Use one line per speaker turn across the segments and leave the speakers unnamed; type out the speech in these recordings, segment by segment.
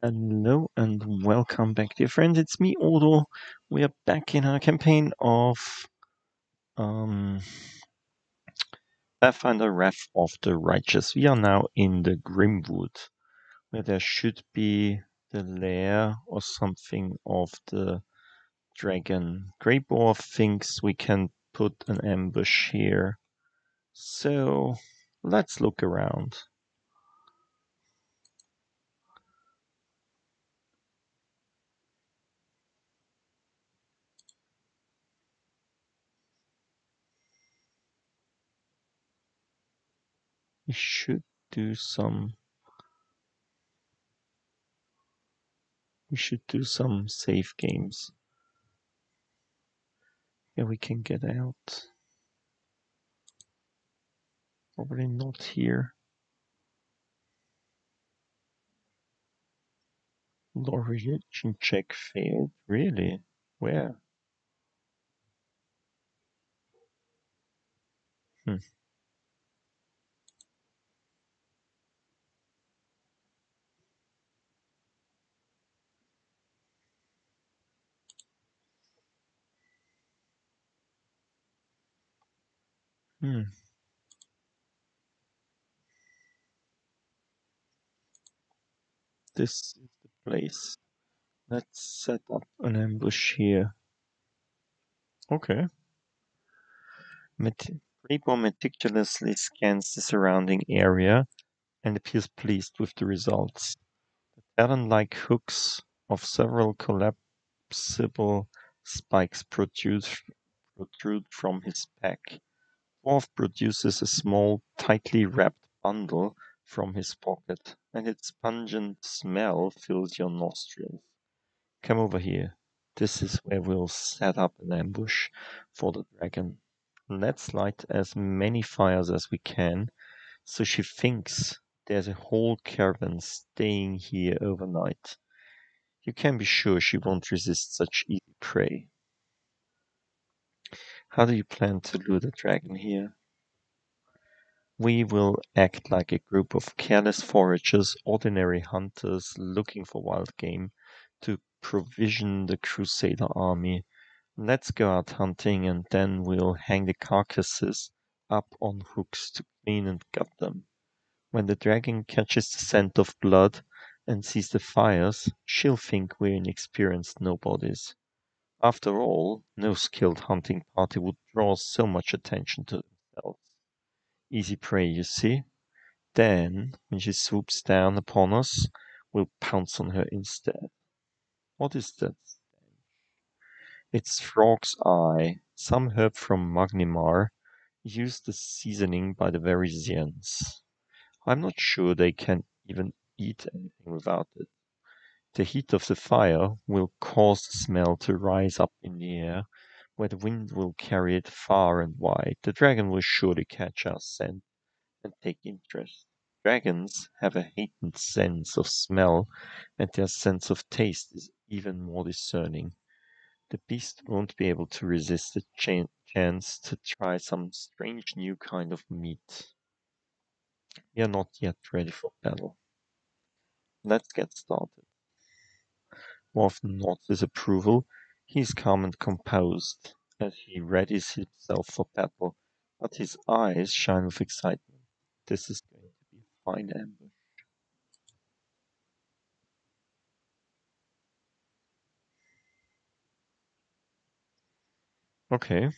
Hello and welcome back, dear friends. It's me, Odo. We are back in our campaign of um, Pathfinder Wrath of the Righteous. We are now in the Grimwood, where there should be the lair or something of the dragon. Greybor thinks we can put an ambush here. So let's look around. We should do some we should do some safe games. Yeah, we can get out. Probably not here. Religion check failed. Really? Where? Hmm. Hmm. This is the place. Let's set up an ambush here. Okay. Met- meticulously scans the surrounding area and appears pleased with the results. The talon-like hooks of several collapsible spikes protrude, protrude from his back. Dwarf produces a small, tightly wrapped bundle from his pocket, and its pungent smell fills your nostrils. Come over here. This is where we'll set up an ambush for the dragon. Let's light as many fires as we can, so she thinks there's a whole caravan staying here overnight. You can be sure she won't resist such easy prey. How do you plan to lure the dragon here? We will act like a group of careless foragers, ordinary hunters looking for wild game to provision the Crusader army. Let's go out hunting and then we'll hang the carcasses up on hooks to clean and gut them. When the dragon catches the scent of blood and sees the fires, she'll think we're inexperienced nobodies. After all, no skilled hunting party would draw so much attention to themselves. Easy prey, you see? Then, when she swoops down upon us, we'll pounce on her instead. What is that? It's frog's eye, some herb from Magnimar, used as seasoning by the Varisians. I'm not sure they can even eat anything without it. The heat of the fire will cause the smell to rise up in the air, where the wind will carry it far and wide. The dragon will surely catch our scent and take interest. Dragons have a heightened sense of smell, and their sense of taste is even more discerning. The beast won't be able to resist the ch- chance to try some strange new kind of meat. We are not yet ready for battle. Let's get started. Dwarf nods his approval. He is calm and composed as he readies himself for battle, but his eyes shine with excitement. This is going to be a fine ambush. Okay.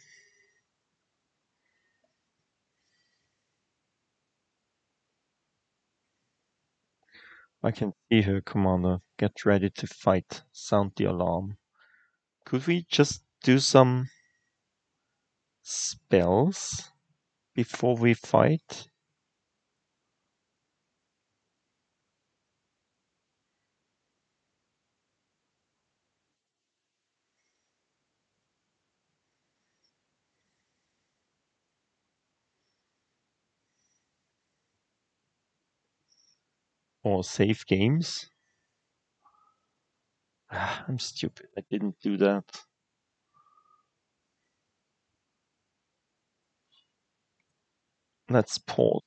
I can see her, Commander. Uh, get ready to fight. Sound the alarm. Could we just do some spells before we fight? Or save games? Ah, I'm stupid. I didn't do that. Let's pause.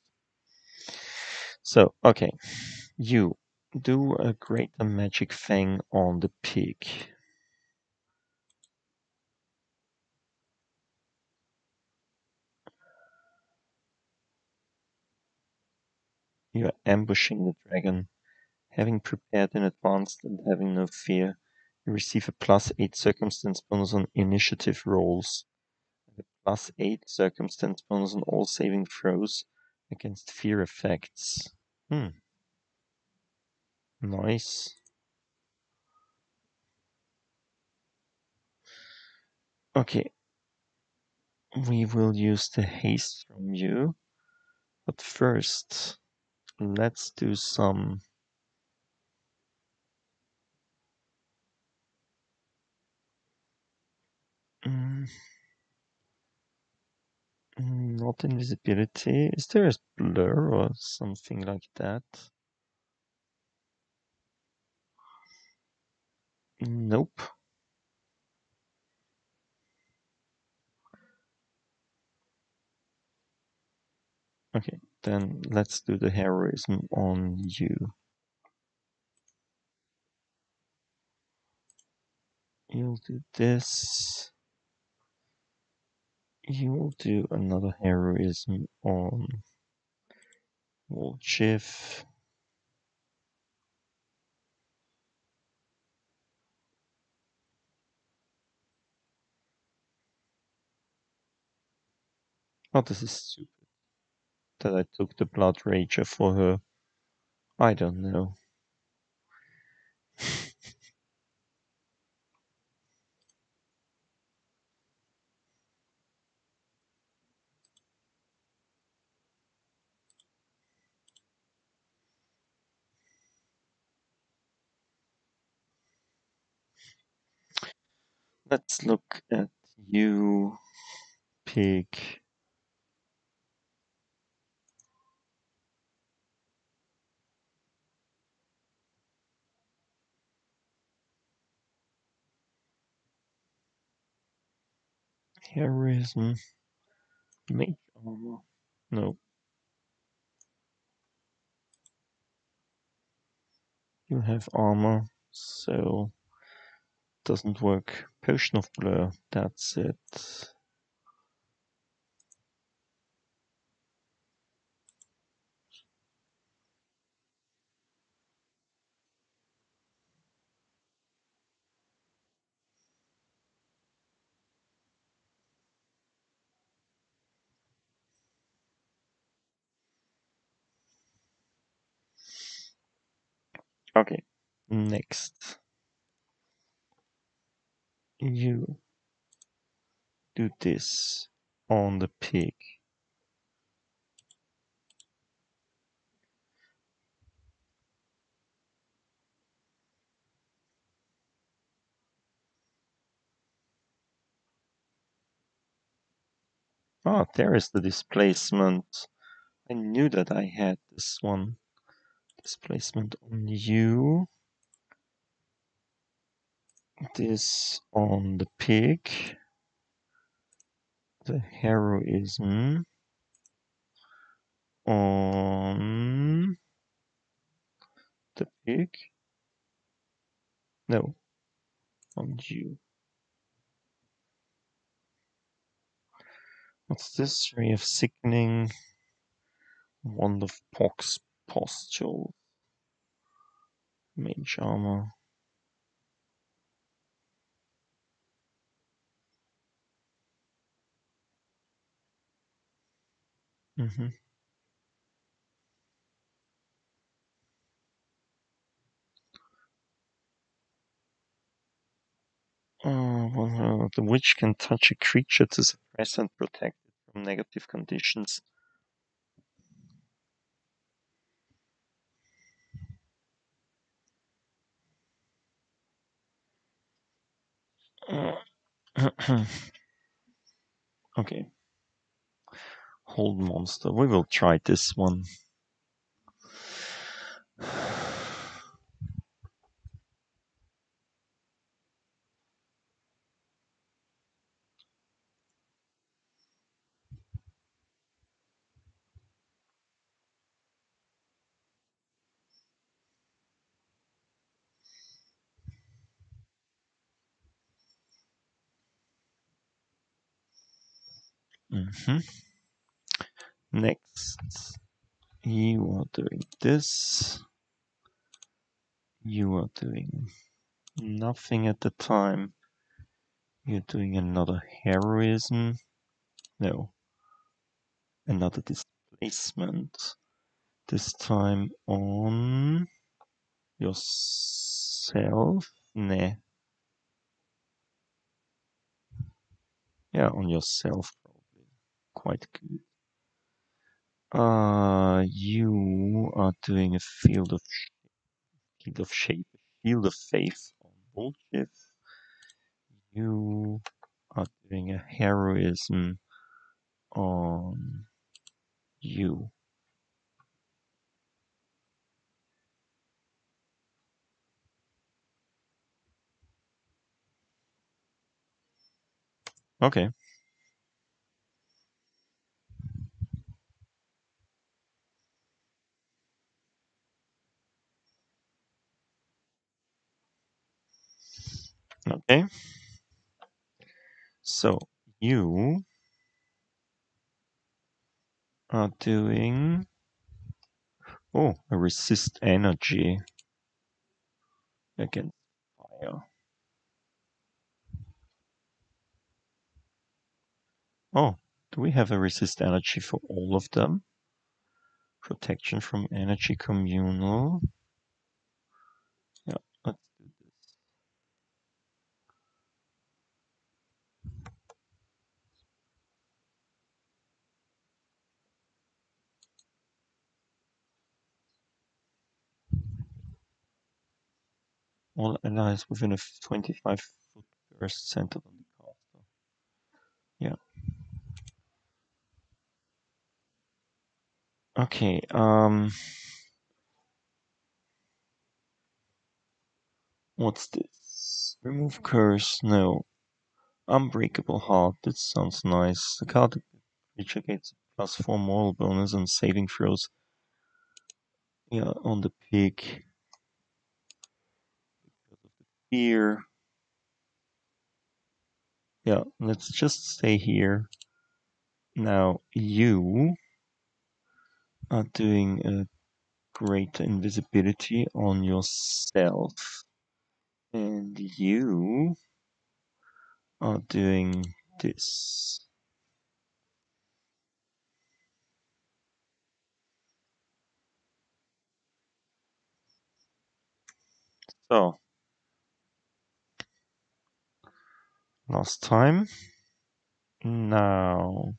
So, okay. You, do a greater magic thing on the pig. You are ambushing the dragon. Having prepared in advance and having no fear, you receive a plus 8 circumstance bonus on initiative rolls, and a plus 8 circumstance bonus on all saving throws against fear effects. Hmm. Nice. Okay. We will use the haste from you. But first, let's do some Mm, mm, not invisibility. Is there a blur or something like that? Nope. Okay, then let's do the heroism on you. You'll do this. You'll do another heroism on Woljif. Oh, this is stupid. That I took the Bloodrager for her. I don't know. Let's look at you, pig. Mage armor. No. You have armor, so doesn't work. Potion of Blur, that's it. Okay, next. You do this on the pig. Ah, there is the displacement. I knew that I had this one. Displacement on you. This on the pig. The heroism on the pig. No, on you. What's this? Ray of Sickening. Wand of Pox Pustule. Mage Armor. Mm-hmm. Uh, well, uh, the witch can touch a creature to suppress and protect it from negative conditions. okay. Hold monster. We will try this one. Mm-hmm. Next, you are doing this. You are doing nothing at the time. You're doing another heroism. No. Another displacement. This time on yourself. Nah. Yeah, on yourself. Quite good. Uh, you are doing a field of field of shape, field of faith on bullshit. You are doing a heroism on you. Okay. Okay. So you are doing oh a resist energy against fire. Oh, do we have a resist energy for all of them? Protection from energy communal. All allies within a 25 foot burst centered on the caster. Yeah. Okay, um what's this? Remove curse, no. Unbreakable heart, that sounds nice. The card creature gets plus four moral bonus on saving throws. Yeah, on the pig. Because of the fear. Yeah, let's just stay here. Now you are doing a great invisibility on yourself. And you are doing this. So, last time. Now,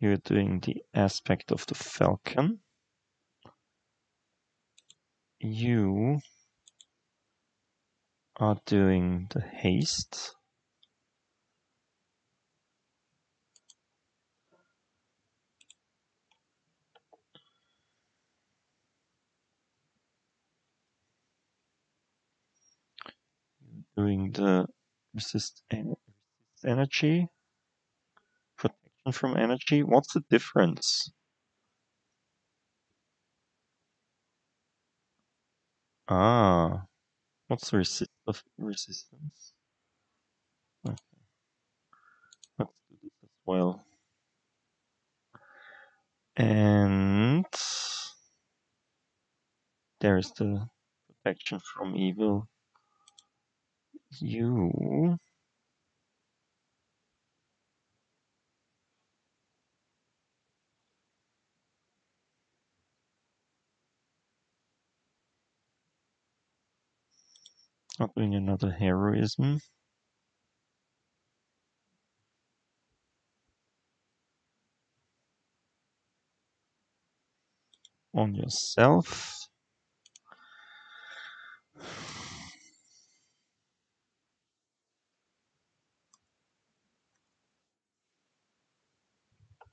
you're doing the aspect of the falcon. You are doing the haste. Doing the resist, en energy. Protection from energy. What's the difference? Ah, what's the resist of resistance? Okay. Let's do this as well. And there's the protection from evil. You are doing another heroism. On yourself.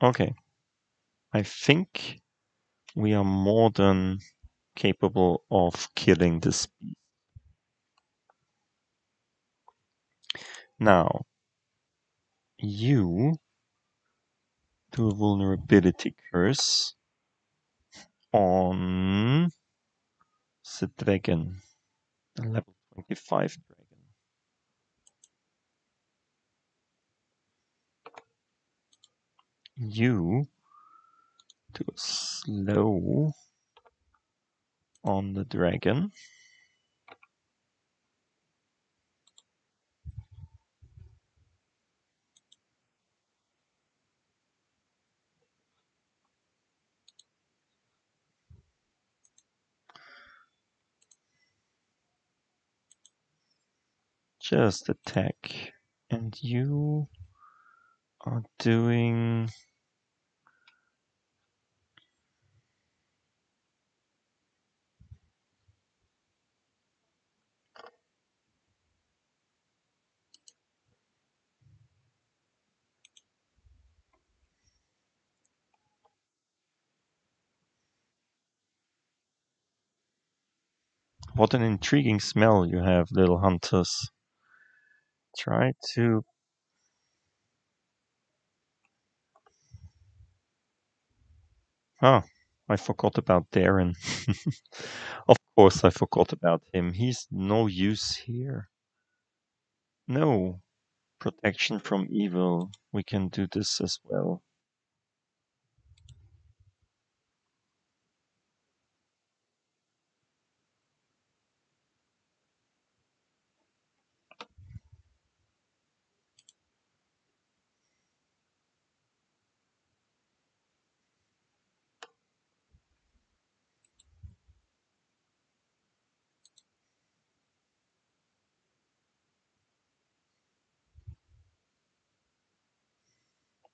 Okay. I think we are more than capable of killing this. Now, you do a vulnerability curse on the dragon, level 25 dragon. You to slow on the dragon. Just attack. And you are doing What an intriguing smell you have, little hunters. Try to Ah, I forgot about Daeran. of course I forgot about him. He's no use here. No. Protection from evil. We can do this as well.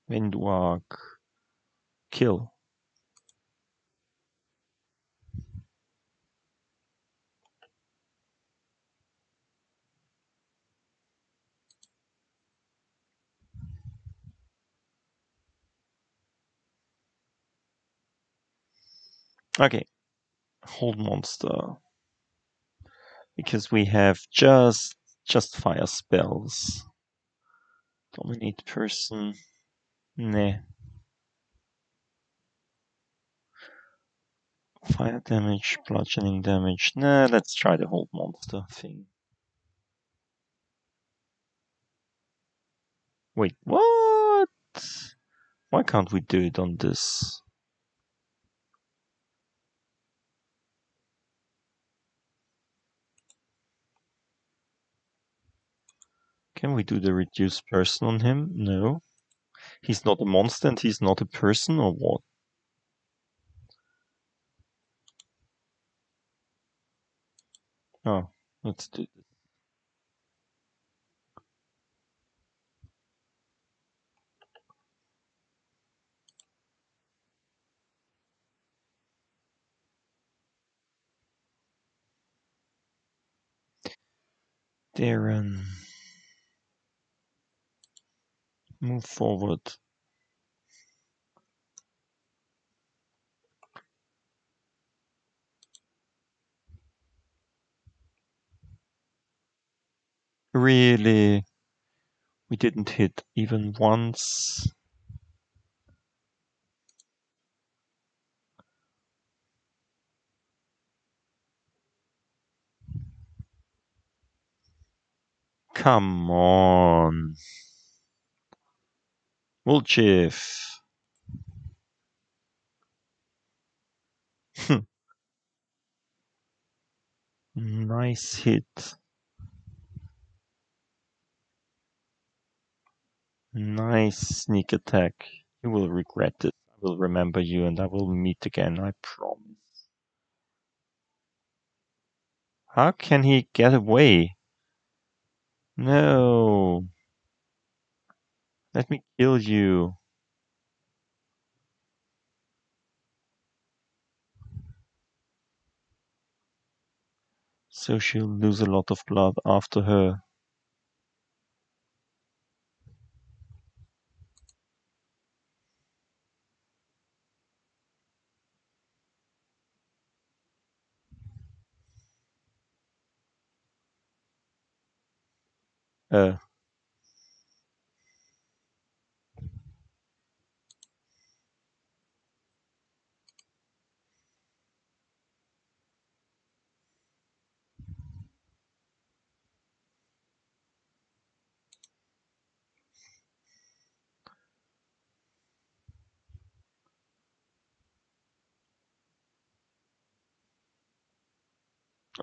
Windwalk. Kill. Okay. Hold monster. Because we have just just fire spells. Dominate person. Nah. Fire damage, bludgeoning damage. Nah, let's try the whole monster thing. Wait, what? Why can't we do it on this? Can we do the reduced person on him? No. He's not a monster and he's not a person or what? Oh, let's do this. Daeran. Move forward. Really? We didn't hit even once. Come on. Woljif. Hmm. nice hit. Nice sneak attack. You will regret it. I will remember you and I will meet again, I promise. How can he get away? No. Let me kill you. So she'll lose a lot of blood after her. Uh,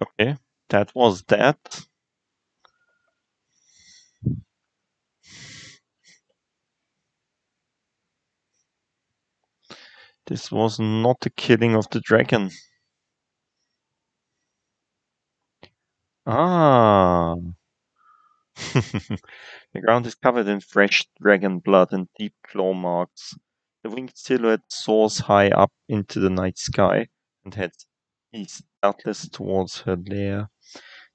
Okay, that was that. This was not the killing of the dragon. Ah. the ground is covered in fresh dragon blood and deep claw marks. The winged silhouette soars high up into the night sky and heads east, doubtless towards her lair.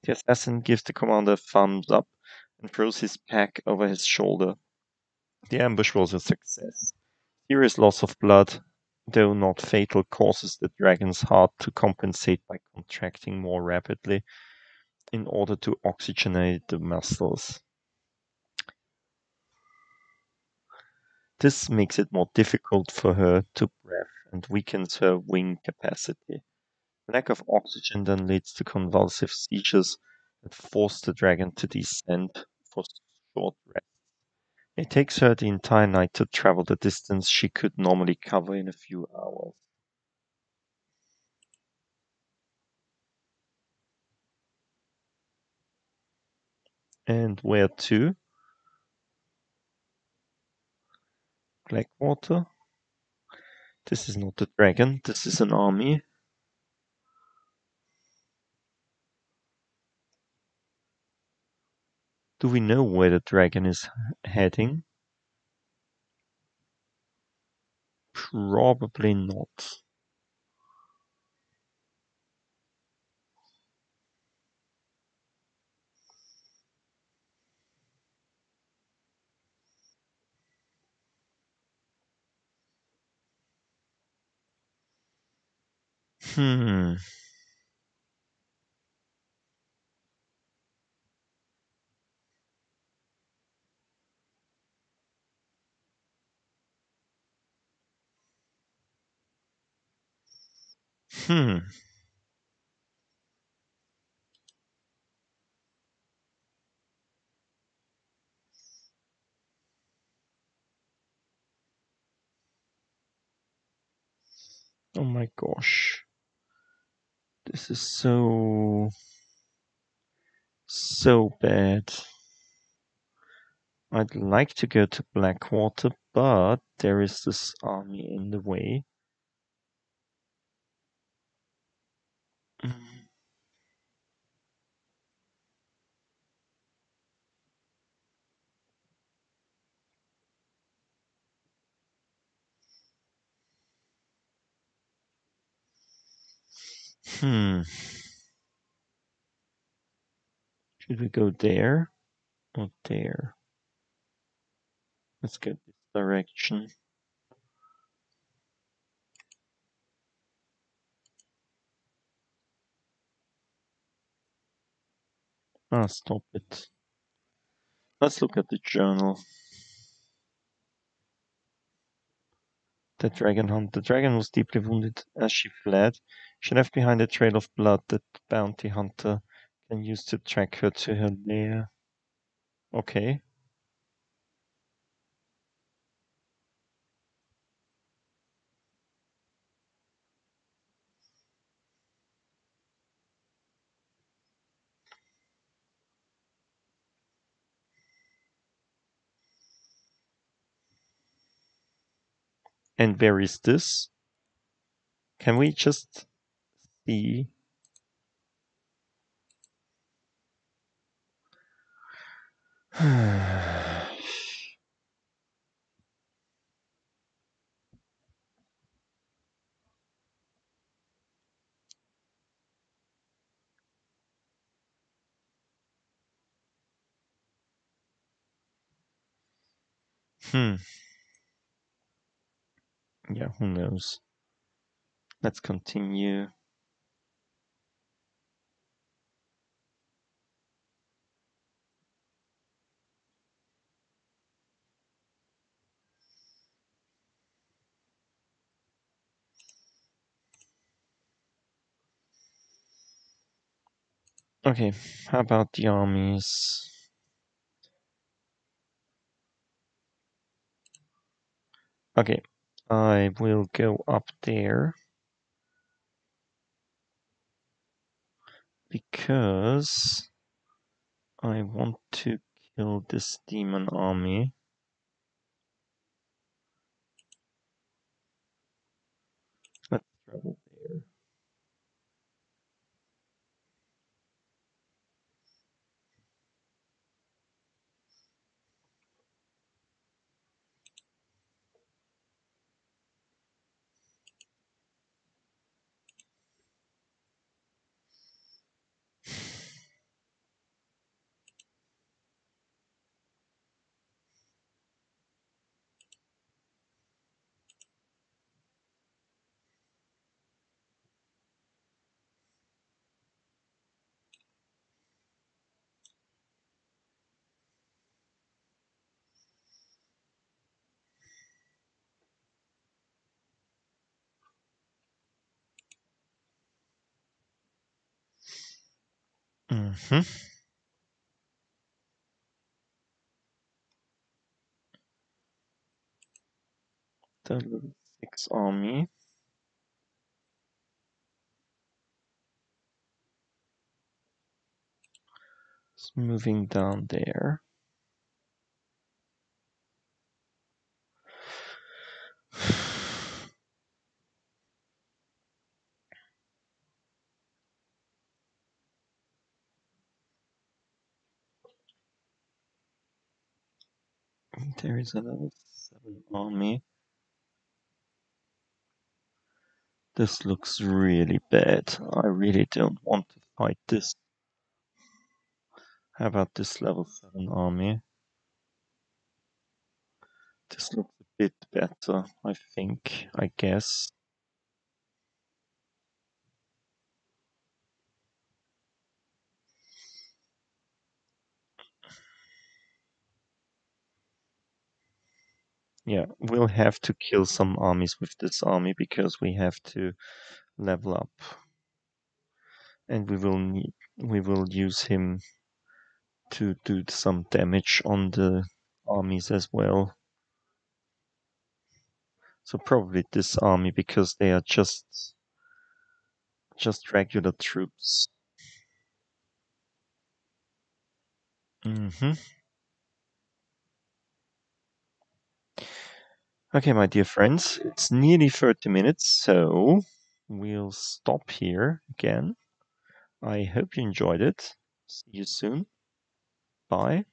The assassin gives the commander a thumbs up and throws his pack over his shoulder. The ambush was a success. Serious loss of blood, though not fatal, causes the dragon's heart to compensate by contracting more rapidly in order to oxygenate the muscles. This makes it more difficult for her to breathe and weakens her wing capacity. Lack of oxygen then leads to convulsive seizures that force the dragon to descend for short rest. It takes her the entire night to travel the distance she could normally cover in a few hours. And where to? Blackwater? This is not a dragon, this is an army. Do we know where the dragon is heading? Probably not. Hmm. Hmm. Oh my gosh. This is so so bad. I'd like to go to Blackwater, but there is this army in the way. Mm. Hmm. Should we go there or there? Let's go this direction. Ah, stop it. Let's look at the journal. The dragon hunt. The dragon was deeply wounded as she fled. She left behind a trail of blood that bounty hunter can use to track her to her lair. Okay. And where is this? Can we just see? hmm. Yeah, who knows? Let's continue. Okay, how about the armies? Okay, I will go up there. because I want to kill this demon army. Let's travel Mm-hmm. The level six army. is moving down there. There is a level 7 army. This looks really bad. I really don't want to fight this. How about this level 7 army? This looks a bit better, I think, I guess. Yeah, we'll have to kill some armies with this army because we have to level up. And we will need we will use him to do some damage on the armies as well. So probably this army because they are just just regular troops. Mm-hmm. Okay, my dear friends, it's nearly 30 minutes, so we'll stop here again. I hope you enjoyed it. See you soon. Bye.